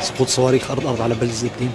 سقوط صواريخ ارض أرض على بلد الدين.